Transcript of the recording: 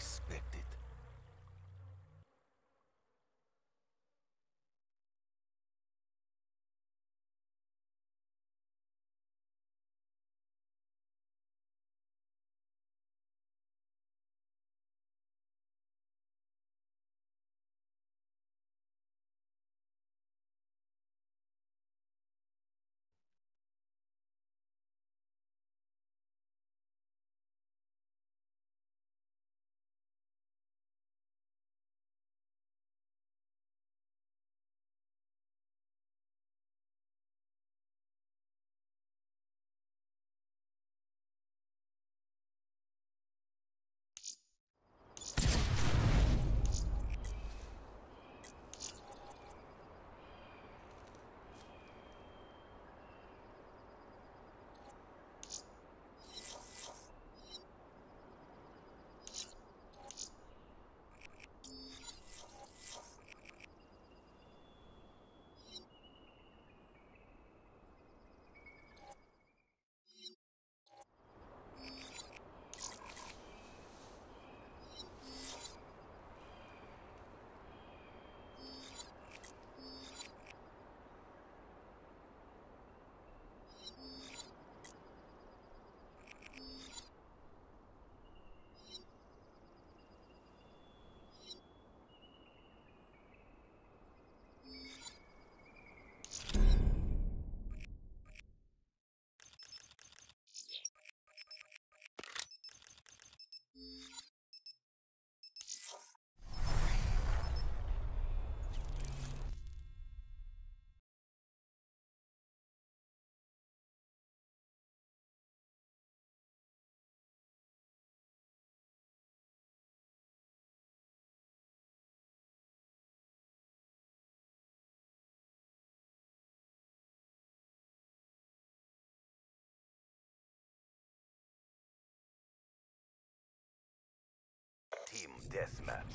least Deathmatch.